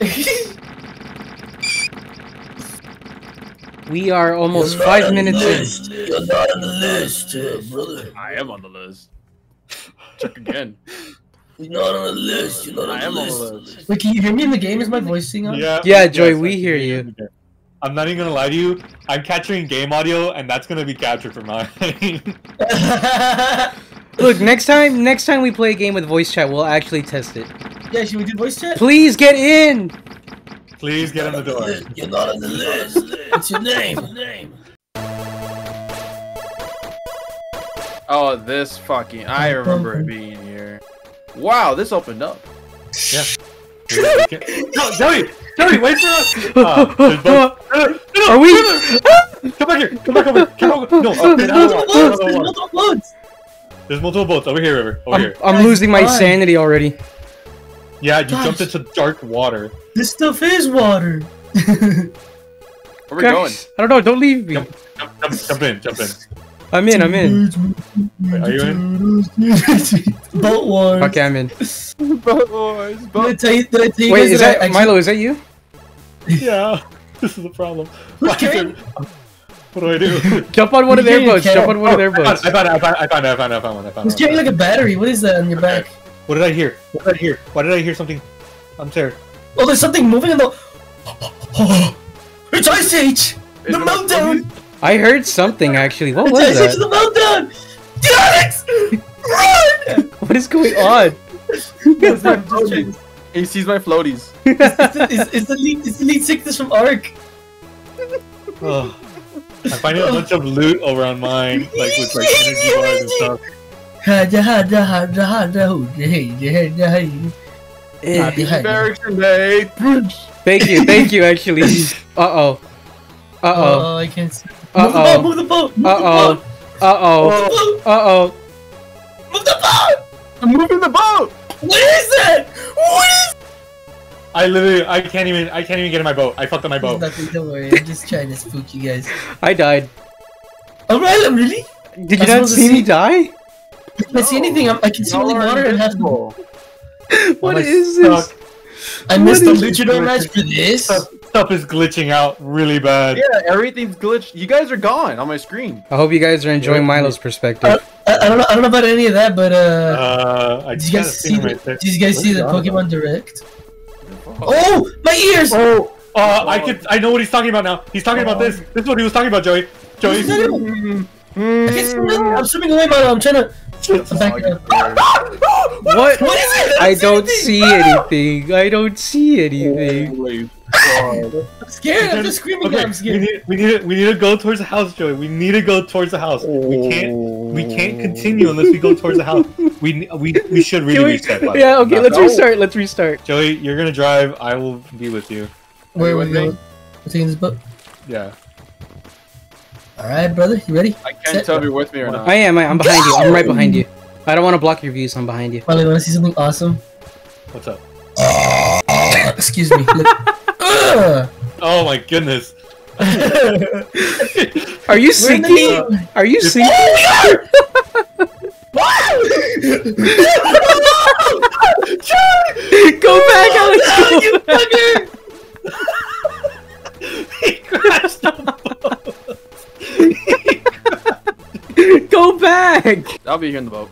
We are almost You're five minutes in. You're not on the list, uh, brother. I am on the list. Check again. You're not on the list. You're not on I the am on list. the list. Wait, can you hear me in the game? Is my voice sing on? Yeah. Yeah, Joey, yes, we I hear you. I'm not even gonna lie to you. I'm capturing game audio, and that's gonna be captured for mine. Look, next time, next time we play a game with voice chat, we'll actually test it. Yeah, should we do voice chat? Please get in. Please get in the door. You're not on the list. What's your name? What's your name? Oh, this fucking. I remember it being here. Wow, this opened up. Yeah. no, Joey! Joey, wait for us! Uh, both- no, no, no, Are we- no, no. Come back here! Come back over! Come over! No, uh, There's get out of multiple boats. water, get out of the There's multiple boats. There's multiple boats over here, River. Over I'm, here. I'm losing my sanity already. Yeah, you Gosh. jumped into dark water. This stuff is water. Where we going? I don't know. Don't leave me. Jump, jump, jump, jump in, jump in. I'm in. I'm in. Wait, are you in? Boat wars. Okay, I'm in. Boat boys, boat. tell? Did I tell you Wait, is that, that actually, Milo? Is that you? Yeah, this is a problem. Who's Why is carrying- it- What do I do? Jump on one of their boats. Jump on one of their oh, boats. I found, it. I found, I found, I found one. I found Who's one. carrying like a battery? What is that on your back? What did I hear? What did I hear? Why did I hear something? I'm scared. Oh, there's something moving in the. it's Ice Age. The Is it meltdown. I heard something actually. What It's was Ice Age. The meltdown. Alex, run! What is going on? Yes, I'm He sees my floaties. it's, the, it's, it's the lead. It's the lead sickness from Ark. Oh. I'm finding a bunch of loot around mine, like with like energy bars and stuff. Happy Yeah. Barracks Day. Thank you. Thank you. Actually. Uh oh. Uh oh. Oh, I can't see. Uh Move the boat. oh. Move the boat. Move Uh oh. Uh oh. the boat. Uh oh. Move the boat. I'm moving the boat. What is that? What is? I literally, I can't even, I can't even get in my boat. I fucked up my boat. Nothing. Don't worry. I'm just trying to spook you guys. I died. All right. I'm really. Did I'm you not supposed to see me see- die? I see anything. I'm, I can see only water and half. invisible. What I is this? suck. I missed the What is- luchador match for this. Stuff, stuff is glitching out really bad. Yeah, everything's glitched. You guys are gone on my screen. I hope you guys are enjoying Milo's perspective. I, I don't know. I don't know about any of that, but uh, Uh, I did you guys see see? The, face. did you guys see the Where's the Pokemon Direct? Oh, my ears! Oh, uh, I could, I know what he's talking about now. He's talking about this. This is what he was talking about, Joey. Joey. I can't see nothing. I'm swimming away, Milo. I'm trying to. I'm back up. What? What is it? I don't see see anything. I don't see anything. Holy I'm scared. I'm just screaming. Okay, I'm we need, we need, to, we need to go towards the house, Joey. We need to go towards the house. We can't, we can't continue unless we go towards the house. We, we, we should Can really we- reset. by yeah, okay, let's that- restart. Let's restart. Joey, you're gonna drive. I will be with you. Where are we with me? going? Taking this book? Yeah. All right, brother. You ready? I can't tell if you're with me or not. I am. I, I'm behind you. I'm right behind you. I don't want to block your views. I'm behind you. Milo, you want to see something awesome? What's up? Excuse me. Oh my goodness. Are you We're in the sinking? Are you sinking? Oh go back, oh Alex. you Go back. fucker! he crashed the boat. Go back. I'll be here in the boat.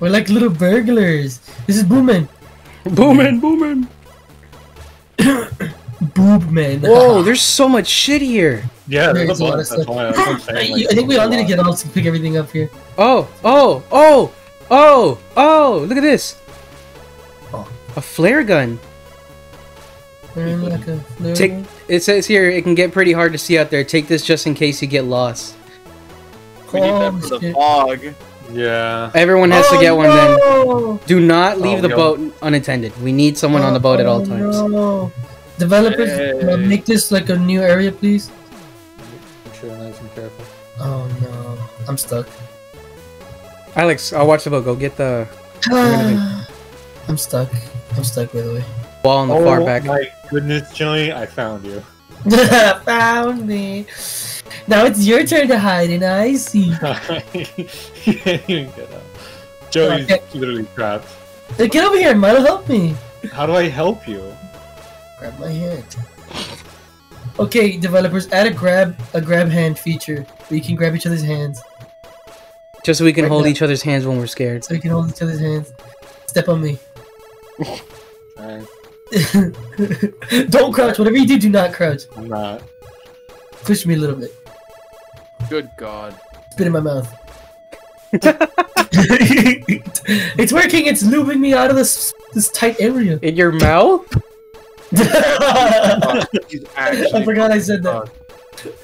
We're like little burglars. This is Boomman. Booming, booming. Boobman. Whoa, there's so much shit here. Yeah, there's There's a a lot of stuff. why that's what I'm saying. like, I think we all need to get out to pick everything up here. Oh, oh, oh, oh, oh! Look at this. Oh. A flare gun. We're like Take. It says here it can get pretty hard to see out there. Take this just in case you get lost. We need that Oh, for the fog. Yeah. Everyone has to Oh, get one then. Do not leave Oh, the yo. boat unattended. We need someone on the boat at all Oh, times. no. Developers, uh, Yay. make this like a new area, please. Sure nice and careful. Oh no, I'm stuck. Alex, I'll watch the boat. Go get the I'm stuck. I'm stuck, by the way. Wall on the oh far back. my goodness, Joey, I found you. Found me. Now it's your turn to hide, and I see. you can't even get out. Joey's Okay. literally trapped. Hey, get over here, Milo. Help me. How do I help you? Grab my hand. Okay, developers, add a grab a grab hand feature where you can grab each other's hands. Just so we can Right hold now. each other's hands when we're scared. So we can hold each other's hands. Step on me. Alright, Don't crouch. Whatever you do, do not crouch. I'm not. Push me a little bit. Good God. Spit in my mouth. it's working. It's lubing me out of this this tight area. In your mouth? I forgot I said that.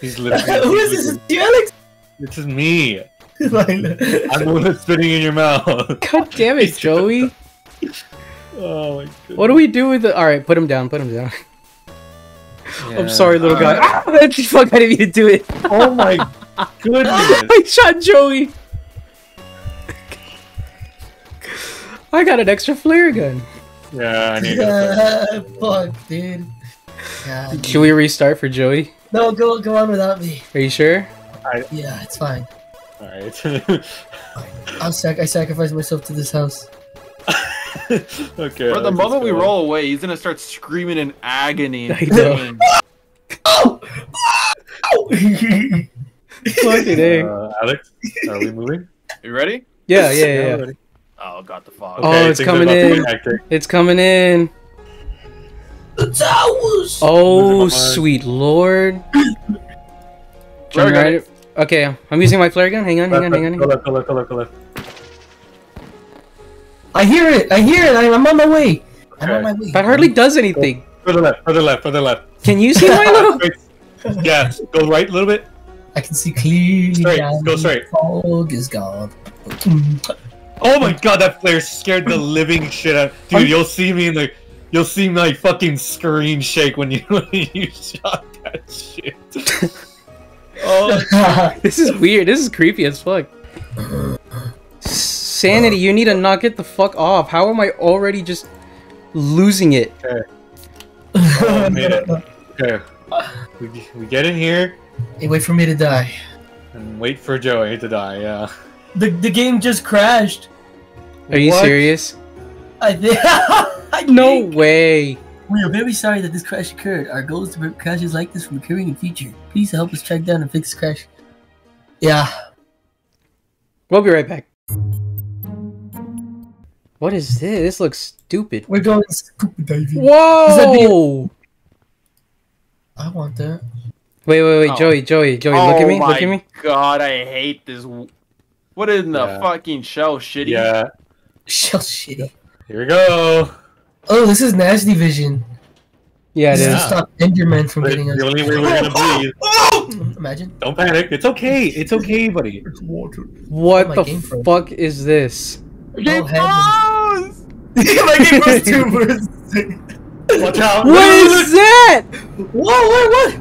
He's literally. Who is this? You, Alex? This is me. I'm Fine. the one that's spitting in your mouth. God damn it, Joey. Oh my goodness. What do we do with the. Alright, put him down, put him down. Yeah. I'm sorry, little guy. Ah, fuck, I didn't mean to do it. Oh my goodness. I shot Joey. I got an extra flare gun. Yeah, I need to get fuck, dude. God. Should we restart for Joey? No, go go on without me. Are you sure? Yeah, it's fine. Alright. I'll sac- I sacrifice myself to this house. okay. For the moment we roll away, he's gonna start screaming in agony. I know. And Ow! Fucking Uh, Alex, are we moving? You ready? Yeah, yeah, yeah. yeah. ready. Oh, got the fog. Oh, Okay, it's coming about to get in. It's coming in. The towers! Oh, sweet lord. Turn right. Okay, I'm using my flare gun. Hang on, hang on, hang on. Go left, go left, go left, go left. I hear it. I hear it. I'm, I'm on my way. I'm on my way. That hardly does anything. Further left, further left, further left. Can you see Milo? yeah, go right a little bit. I can see clearly. Straight, now go straight. Fog is gone. Oh my god, that flare scared the living shit out. Dude, you'll see me in the, you'll see my fucking screen shake when you when you shot that shit. oh, this is weird. This is creepy as fuck. Sanity, you need to knock it the fuck off. How am I already just losing it? oh man. Okay, we, we get in here Hey, wait for me to die. and wait for Joey to die. Yeah. The the game just crashed. Are you What? serious? I think. I No think- way. We are very sorry that this crash occurred. Our goal is to prevent crashes like this from occurring in future. Please help us track down and fix the crash. Yeah. We'll be right back. What is this? This looks stupid. We're going scuba diving. Whoa! I want that. Wait, wait, wait, Oh. Joey, Joey, Joey, oh look at me, look at oh me. God, I hate this. What in the Yeah. fucking shell shitty? Yeah. Shell shitty. Here we go. Oh, this is nasty vision. Yeah, it this is to is. stop Enderman from The getting us. The only way we're gonna breathe. Oh! Imagine. Don't panic. It's okay. It's okay, buddy. It's water. What my the game froze. fuck is this? Game Oh, froze! My game was too first. Watch out. What is that? Whoa, what, what?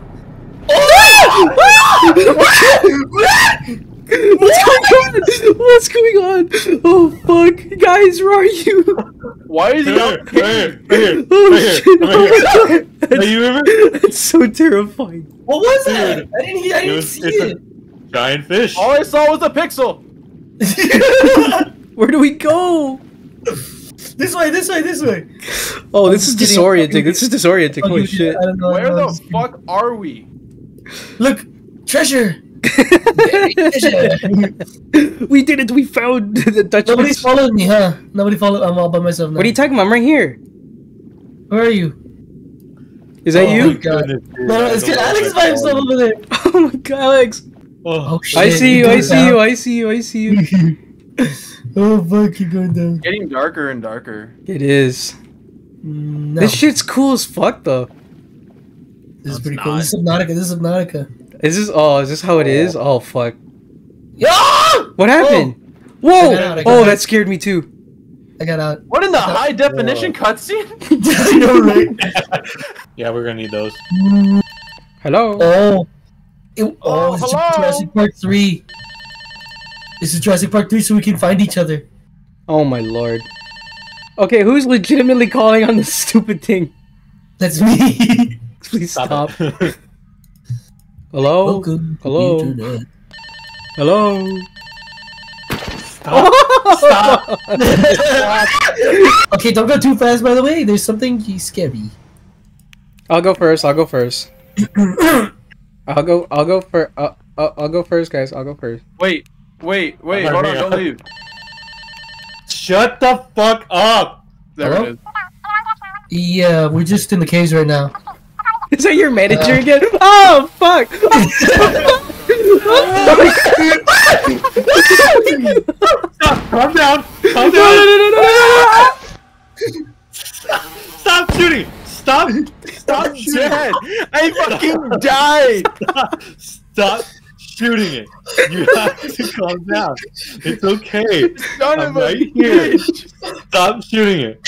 What's going on? What's going on? Oh fuck, guys, where are you? Why is he Here, up here, here, Oh here, shit! come Oh here. my god, Hey, you remember? it's so terrifying. What was that? Dude. I didn't, I It didn't was- see it's a- it. Giant fish. All I saw was a pixel. Where do we go? This way, this way, this way. Oh, this is disorienting. This is disorienting. Oh, Holy you- shit! I don't know, I Where the fuck are we? Look, treasure. treasure. we did it. We found the Dutch. Nobody's followed me, huh? Nobody followed. I'm all by myself now. What are you talking about? I'm right here. Where are you? Is that Oh you? my God. Goodness, No, no, it's good. Alex what's by himself over there. Oh my god, Alex! Oh, Oh shit. I see you. I see you. I see you. I see you. Oh fuck, you're going down. Getting darker and darker. It is. No, This shit's cool as fuck, though. this is No, pretty it's cool. This is Subnautica. This is Subnautica. Is this? Oh, is this how it is? Oh fuck! Yeah! What happened? I Whoa! got out, I Oh, out. that scared me too. I got out. What in the high definition cutscene? I know, right? Yeah, we're gonna need those. Hello. Oh. It, oh, Oh, this hello? Jurassic Park 3. This is Jurassic Park 3 so we can find each other. Oh my lord. Okay, who's legitimately calling on this stupid thing? That's me. Please stop. it. Hello. Welcome to Hello? the internet. Hello. Stop. Stop. okay, don't go too fast. By the way, there's something scary. I'll go first. I'll go first. I'll go. I'll go for. Uh, I'll, I'll go first, guys. I'll go first. Wait, wait, wait. Hold on, don't leave. Shut the fuck up. There Hello? it is. Yeah, we're just in the caves right now. Is that your manager Uh. again? Oh fuck! Stop. Calm down. no, Calm no, down. no, no, no, no, Stop shooting. Stop. Stop shooting. Dead. I fucking died. Stop. Stop shooting it. You have to calm down. It's okay. Son I'm of a right here. bitch. Stop shooting it.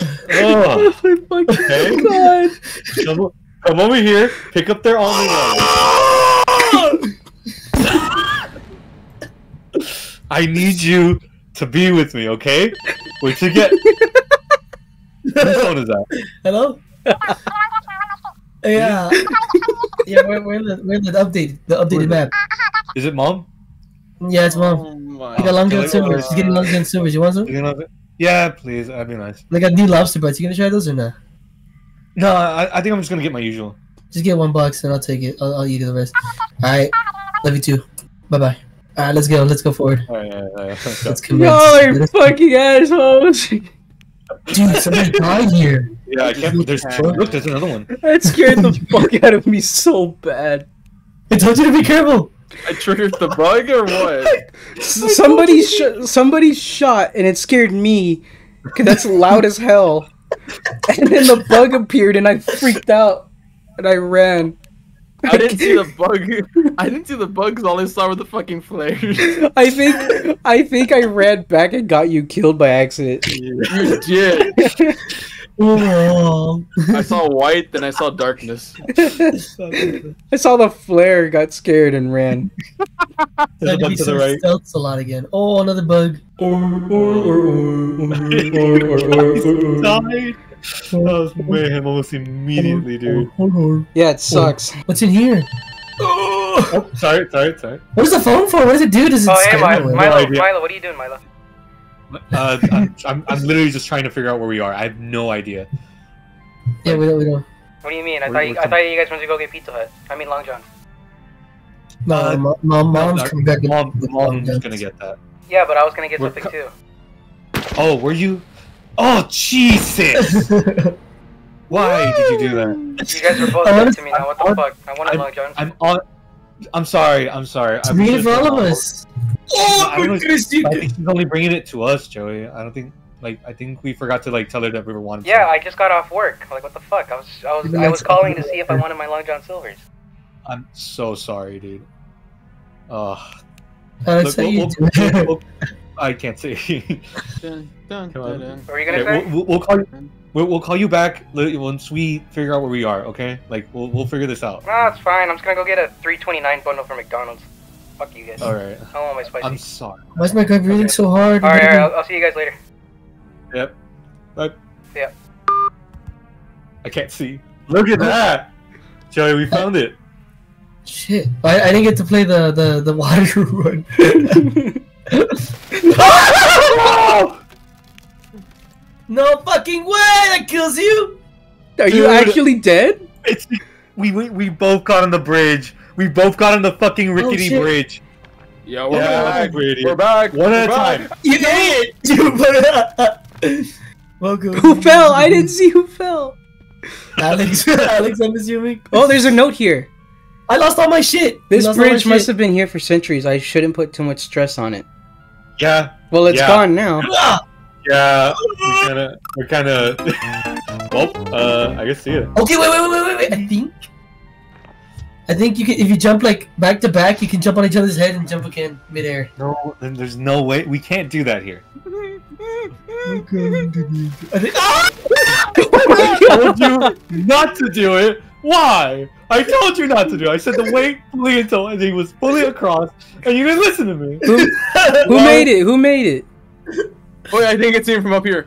Oh, oh. oh my fucking Okay. god! come, come over here. Pick up their almond. I need you to be with me, okay? We're to get. Whose phone is that? Hello? Yeah. Yeah, we're, we're, in the, we're in the updated, the updated map. Is it mom? Yeah, it's mom. Oh my I got Long John Silver. well, She's getting Long John Silver. You want some? You gonna have it? Yeah, please. That'd be nice. They got new lobster bites. You gonna try those or not? No, I, I think I'm just gonna get my usual. Just get one box and I'll take it. I'll, I'll eat the rest. Alright. Love you too. Bye bye. Alright, let's go. Let's go forward. All right, all right, all right. Let's go. Let's commence. Y'all are Let's- fucking assholes. Dude, somebody died here. Yeah, I can't. There's look. There's another one. That scared the fuck out of me so bad. I told you to be careful. I triggered the bug or what? Somebody sh- somebody shot and it scared me because that's loud as hell. And then the bug appeared and I freaked out and I ran. I didn't see the bug. I didn't see the bugs. All I saw were the fucking flares. I think I think I ran back and got you killed by accident. You did. Oh. I saw white, then I saw darkness. I saw the flare, got scared and ran. There's a bug to the right. Stealth's a lot again. Oh, another bug. Died. That was mayhem almost immediately, dude. Yeah, it sucks. What's in here? Oh, sorry, sorry, sorry. What is the phone for? What does it do? Does it Oh, hey, scan Milo, away? Milo, idea. Milo, what are you doing, Milo? Uh, I'm, I'm, I'm literally just trying to figure out where we are. I have no idea. Yeah, we don't. We don't. What do you mean? I We're- thought you, I thought you guys wanted to go get Pizza Hut. I mean Long John. No, Uh, mom, mom, mom's No, coming back. Mom, mom's guns. gonna get that. Yeah, but I was gonna get We're something co- too. Oh, were you? Oh, Jesus! Why did you do that? You guys were both I wanna- dead to me now. What the I- fuck? I wanted I'm- Long John. I'm on. I'm sorry. I'm sorry. It's I was me just for all of on- us. I don't I think she's only bringing it to us, Joey. I don't think. Like, I think we forgot to like tell her that we were wanting. Yeah, I just got off work. Like, what the fuck? I was, I was, I was calling to see if I wanted my Long John Silvers. I'm so sorry, dude. Uh, look, how we'll- you we'll- we'll- I can't say. Dun, dun, Come on. dun, dun. You gonna Okay, we'll, we'll call you. We'll, we'll call you back once we figure out where we are. Okay, like we'll we'll figure this out. Nah, it's fine. I'm just gonna go get a 329 bundle from McDonald's. Fuck you guys. All right. I want my spicy. I'm sorry. Why is my guy breathing Okay. so hard? All right, all right. I'll, I'll see you guys later. Yep. Bye. Yeah. I can't see. Look at that, Joey. We found it. Shit, I, I didn't get to play the the the water run. no fucking way! That kills you. Are you actually dead? It's we, we we both got on the bridge. We both got on the fucking oh, rickety shit. bridge. Yo, we're Yeah, back. Brady. We're back. One at We're a time. You did it. You Welcome. Who fell? I didn't see who fell. Alex. Alex, I'm assuming. Oh, there's a note here. I lost all my shit. This Lost all my bridge must shit. have been here for centuries. I shouldn't put too much stress on it. Yeah, Well, it's Yeah. gone now. Ah! yeah. We're kind of we're kind of. well, uh, I guess see ya. Okay, wait, wait, wait, wait, wait, wait. I think. I think you can if you jump like back to back, you can jump on each other's head and jump again midair. No, then there's no way we can't do that here. I think. Ah! I told you not to do it. Why? I told you not to do it. I said to wait fully until he was fully across, and you didn't listen to me. Who, who Well- made it? Who made it? Wait, I think it's in from up here.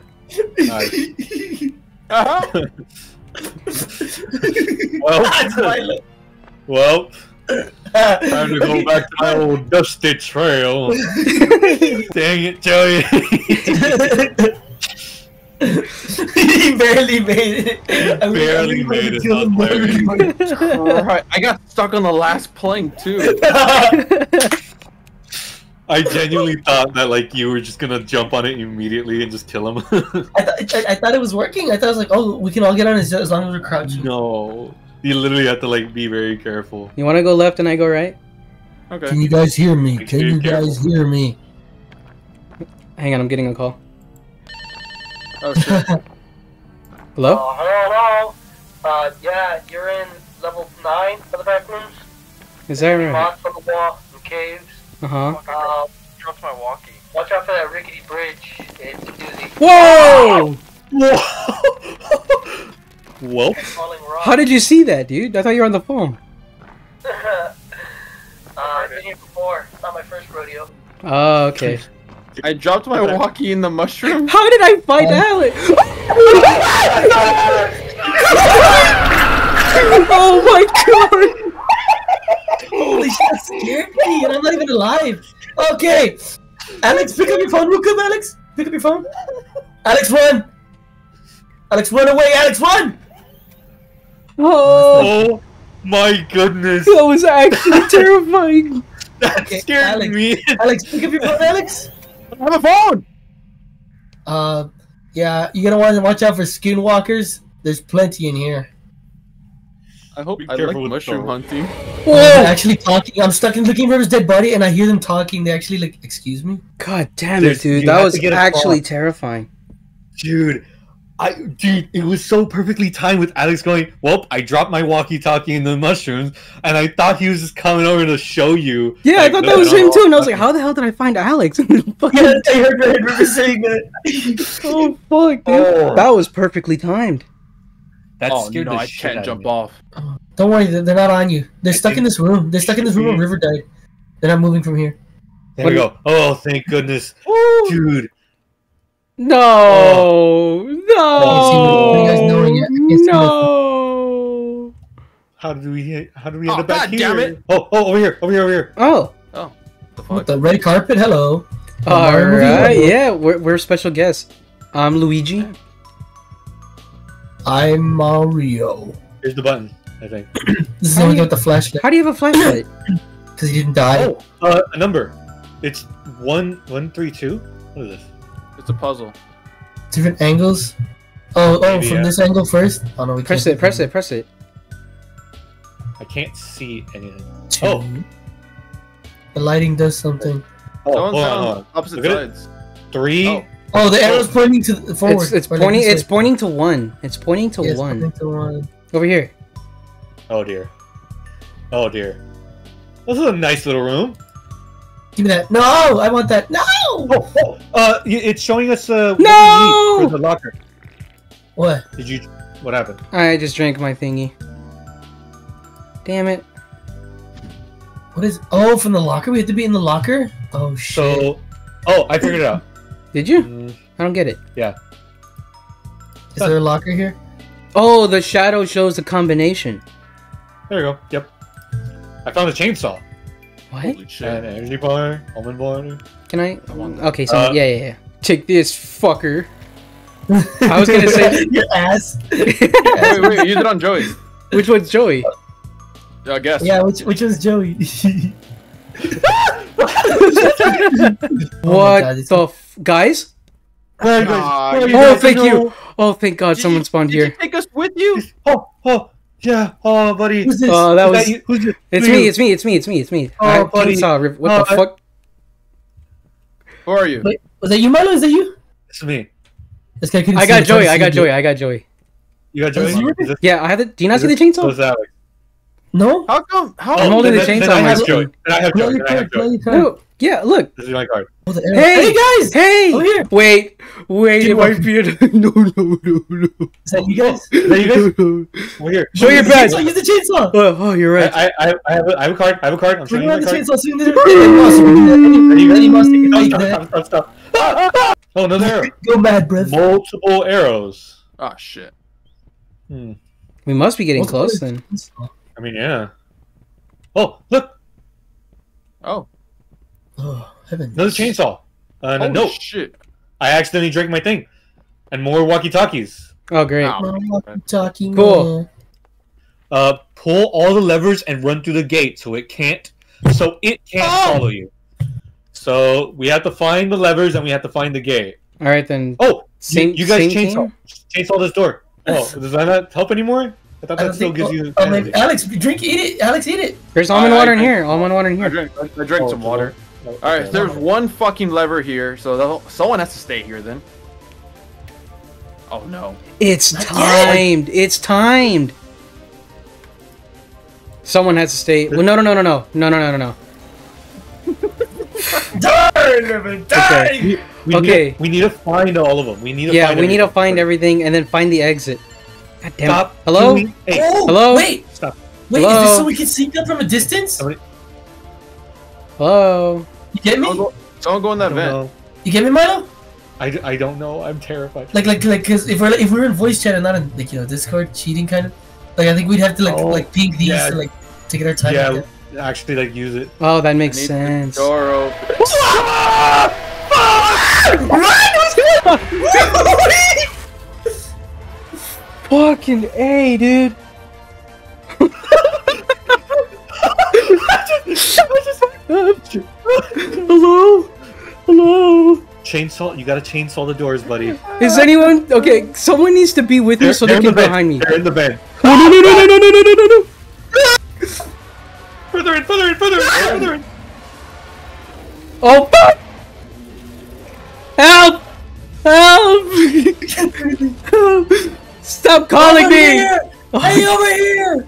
Alright. Uh-huh. Well, That's violent. well, Time to go back to my old dusty trail. Dang it, Joey. He barely made it. I Barely I made it, killing not everybody. I got stuck on the last plank too. I genuinely thought that like you were just gonna jump on it immediately and just kill him. I, th- I, I thought it was working. I thought it was like, oh, we can all get on as, as long as we're crouching. no, you literally have to like be very careful. You want to go left and I go right? Okay. Can you guys hear me? Be Can you careful. guys hear me? Hang on, I'm getting a call. Oh shit. Hello? Uh, hello, hello. Uh, yeah, you're in level 9 of the backrooms. Is that right? Mods on the wall, some caves. Uh huh. Uh, dropped my walkie. Watch out for that rickety bridge. It's a doozy. Whoa! well, Falling rock. How did you see that, dude? I thought you were on the phone. uh, I've been here before. It's not my first rodeo. Oh, okay. I dropped my walkie in the mushroom. How did I find oh. Alex? oh my god! Holy shit, that scared me, and I'm not even alive. Okay, Alex, pick up your phone real quick, Alex. Pick up your phone. Alex, run. Alex, run away. Alex, run. Oh, oh my goodness, that was actually terrifying. that Okay, scared Alex. me. Alex, pick up your phone, Alex. I have a phone. Uh, yeah, you're gonna want to watch out for skinwalkers. There's plenty in here. I hope Be I careful like with mushroom hunting. They're Whoa! actually talking. I'm stuck in looking for his dead body, and I hear them talking. They actually like, excuse me. God damn it, There's- dude. That was to get a actually terrifying. Dude, I dude, it was so perfectly timed with Alex going, Well, I dropped my walkie-talkie in the mushrooms, and I thought he was just coming over to show you. Yeah, I like, thought no, that was no, him too, and I was like, how the hell did I find Alex? And fucking, Yeah, I heard, I heard River saying that. oh fuck, dude. Oh. That was perfectly timed. That oh scared no, the I shit can't out of jump me. off. Don't worry, they're they're not on you. They're stuck in this room. They're stuck in this room where River died. They're not moving from here. There we go. Oh, thank goodness, dude. No, oh. No, Oh, you guys know yet? I can't see no. How did we? How did we Oh, end up back God here? damn it. Oh, oh, over here, over here, over here. Oh, The What fuck? the red carpet? Hello. all Mario movie? Yeah, we're, we're special guests. I'm Luigi. I'm Mario. Here's the button. I think. This is the only guy with the flashlight How do you have a flashlight? because he didn't die. Oh, uh, a number. It's one, one, three, two. What is this? It's a puzzle. Different angles. Oh, oh, from yeah. this angle first. Oh no, we Press can't it, press it, press it. I can't see anything. Two. Oh. The lighting does something. Oh, Someone's hold on, on hold on. opposite Look sides. Three. Oh. Oh, the arrow's oh. pointing to the forward. It's it's or pointing. It's pointing to one. It's pointing to Yeah, it's one. pointing to one. Over here. Oh dear. Oh dear. This is a nice little room. Give me that. No, I want that. No. Oh, oh uh, it's showing us uh, what we No! need for the locker. What? Did you? What happened? I just drank my thingy. Damn it. What is? Oh, from the locker. We have to be in the locker. Oh shit. So, oh, I figured it out. Did you? Mm, I don't get it. Yeah. Is there a locker here? Oh, the shadow shows the combination. there we go. Yep. I found a chainsaw. What? Holy shit. An energy bar, almond bar. Can I? I want. Okay, so Uh, yeah, yeah, yeah. Check this fucker. I was gonna say- your ass. wait, wait, use it on Joey. Which one's Joey? I guess. Yeah, which which one's Joey? what God, the f- guys? Where Aw, where you you Oh, thank go? you. Oh, thank God, Did someone you- spawned Did you here. take us with you? Oh, oh, yeah. Oh, buddy. Who's this? Oh, that Is was. you? Who's it? It's Who me. you? It's me. It's me. It's me. It's me. Oh, I buddy. chainsaw. Riv- What Oh, the I- fuck? Who are you? Wait, was that you, Milo? Is that you? It's me. This guy couldn't I got the Joey. I got Joey. I got Joey. You got Joey? this, Yeah, I have the. Do you not is see the chainsaw? who's Alex? No. How come? How? I'm holding then- the then chainsaw I have. Joey. Then I have Joey. Then I have Joey. No. Yeah. Look. This is my card. Oh. Hey! hey guys! Hey. Over here. Wait. Wait. Keep It might be. A- no. No. No. No. Is that you guys? Is that you guys? No. We're here. Show your Use the badge. Use the chainsaw. Oh, oh, you're right. I, I, I, have a, I have a card. I have a card. I'm showing you my the card. chainsaw. Swing the Any mouse, you can do. Any- you Any can Stop, take stop, stop, stop, stop. Oh, another arrow. Go mad, bruv. Multiple arrows. Oh shit. Hmm. We must be getting What's close the- then. I mean, yeah. Oh, look, Oh, Oh, heaven. another chainsaw. Uh, and a note. shit. I accidentally drank my thing. And more walkie-talkies. Oh, great. Ow. Talking. Cool. Uh, pull all the levers and run through the gate so it can't, so it can't Oh! follow you. So we have to find the levers and we have to find the gate. All right then. Oh, Same- you, you guys same chainsaw, chainsaw this door. Oh, does that not help anymore? I thought I that don't still think. gives oh, you. oh, maybe- Alex, drink, eat it. Alex, eat it. There's almond I- water I- in here. Almond water in I here. drank, I, I drank Oh, some the water. Oh, All right, okay. there's one fucking lever here, so someone has to stay here then. Oh no. It's Not yet. timed. It's timed. Someone has to stay. Well, no, no, no, no, no, no, no, no, no, no. Die, Living, die! We, we Okay. Need, we need to find all of them. We need to Yeah, find we need to find everything and then find the exit. God damn. it. Stop. Hello. Hey, Oh, Hello? Wait, stop. wait. Is this so we can see them from a distance? Somebody- Hello. You get me? Someone go, someone go in that don't vent. know. You get me, Milo? I, I don't know. I'm terrified. Like, like, like, cause if we're if we're in voice chat and not in like you know Discord cheating kind of, like I think we'd have to like Oh, like ping these yeah. to like take our time. yeah, actually, like use it. Oh, that makes need sense. the door open. Fucking a, dude. Chainsaw. You gotta chainsaw the doors, buddy. Is anyone okay? Someone needs to be with me They're, so they're in the bed. behind me. They're in the bed. No, no, no, no, no, no, no, no, no, no. Further in, further in, further in, further in. Oh fuck! Help! Help! Stop calling over me! here! Hey, over here!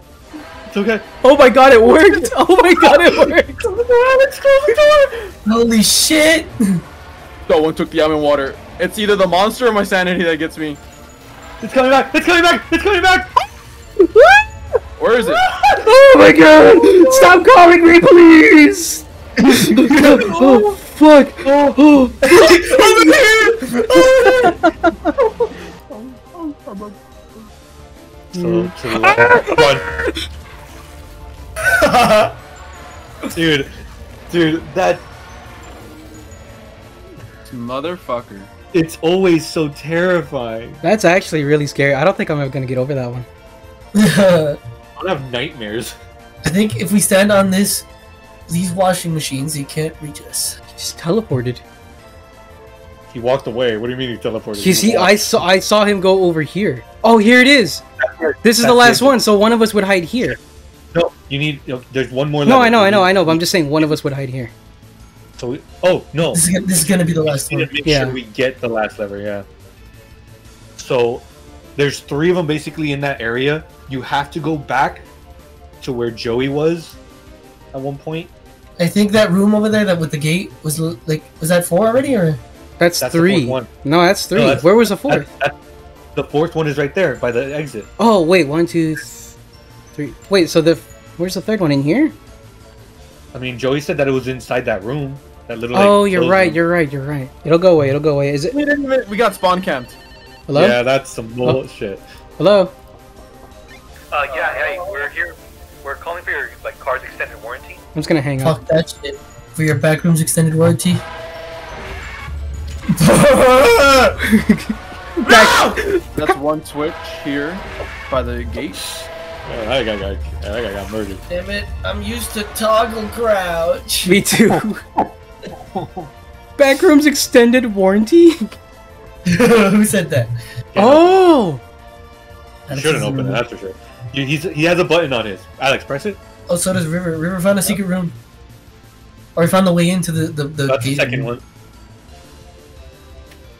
It's okay. Oh my god, it worked! Oh my god, it worked! Holy shit! Someone took the almond water. It's either the monster or my sanity that gets me. It's coming back. It's coming back. It's coming back. Where is it? Oh my god! Stop calling me, please! oh fuck! Oh, So to the left. Run. dude, dude, that Motherfucker. it's always so terrifying. That's actually really scary. I don't think I'm ever gonna get over that one. I I have nightmares. I think if we stand on this, these washing machines, he can't reach us. He just teleported. He walked away. What do you mean he teleported? You see, I saw I saw him go over here. Oh, here it is. This is the last it. one, so one of us would hide here. No, you need. You know, there's one more. No, lever. I know, You I know, need- I know, but I'm just saying one of us would hide here. So we, oh no, This is gonna, this is gonna be the last we need one. to make Yeah. sure we get the last lever. Yeah. So there's three of them basically in that area. You have to go back to where Joey was at one point. I think that room over there, that with the gate, was like, was that four already or? That's, That's three. one. No, that's three. that's- Where was the fourth? That- that- the fourth one is right there by the exit. Oh, wait, one, two, th- three. Wait, so the where's the third one in here? I mean, Joey said that it was inside that room. That little. like, Oh, you're right, room. you're right, you're right. It'll go away, it'll go away. Is it? Wait a minute, we got spawn camped. Hello? Yeah, that's some bullshit. Hello? Uh, yeah, hey, we're here. We're calling for your like car's extended warranty. I'm just gonna hang up. Fuck that shit. For your backrooms extended warranty. That's one switch here by the gate. Yeah, that guy got. That guy got murdered. Damn it, I'm used to toggle crouch. Me too. Backrooms extended warranty? Who said that? Oh! You shouldn't open it. That's for sure. He's, he has a button on his. Alex, press it. Oh, so does River. River found a secret room. Or he found the way into the the, the That's the second room. one.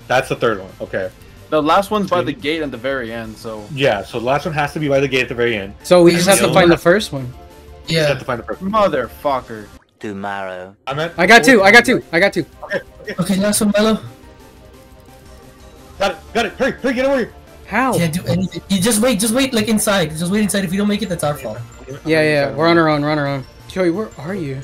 That's the third one. Okay. The last one's by the gate at the very end, so Yeah. So the last one has to be by the gate at the very end. So we just have to find the first one. Yeah. just have to find the person. motherfucker. Tomorrow. I'm at. I got two, I got two, I got two. Okay. Okay. Okay, last one, Mello. Got it. Got it. Hurry. Hurry. Get over here. How? Can't do anything. You just wait. Just wait. Like inside. Just wait inside. If we don't make it, that's our fault. Yeah, yeah, we're on our own, we're on our own. Joey, where are you?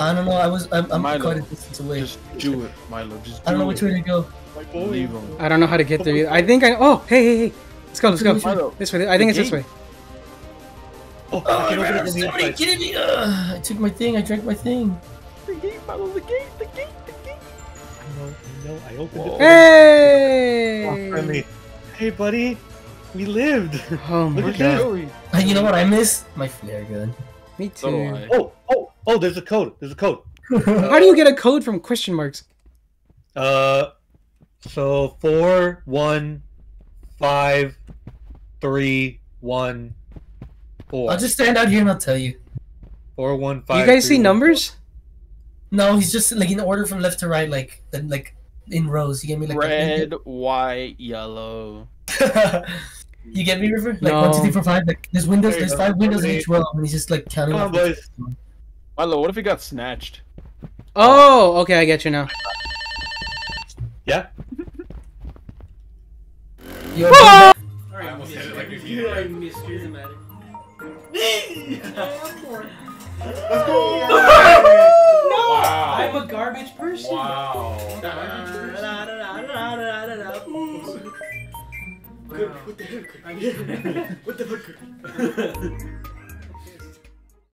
I don't know. I was. I'm, I'm Milo. quite a distance away. Just do it, Milo. Just do I don't know which way to go. My boy. Leave him. I don't know how to get there. either. I think I. Oh, hey, hey, hey. Let's go, let's go. Which way? This way. I think it's this way. Oh, Oh, I I can open ran it out of from the stamina. inside. Get me! Ugh, I took my thing. I drank my thing. The gate, follow the gate, the gate, the gate. I know, I know. I opened it. Hey! Friendly. Hey, buddy. We lived. Oh my Look at god. Joey. Uh, you know what I miss? My flare gun. Me too. I. Oh, oh, oh! There's a code. There's a code. How do you get a code from question marks? Uh, so four one five three one four. I'll just stand out here and I'll tell you. four one Do five. you guys see one, numbers? No, he's just like in order from left to right, like then like in rows. You get me like Red, white, yellow. you get me, River? Like No. one, two, three, four, five. Like there's windows. There There's go. five uh, windows in each row, and he's just like counting. Come on, boys. Milo, what if he got snatched? Oh, okay, I get you now. Yeah. Yo, Ah! I almost hit it like a You are Mr. Wow. I'm a garbage person. Wow. What the heck? What the heck?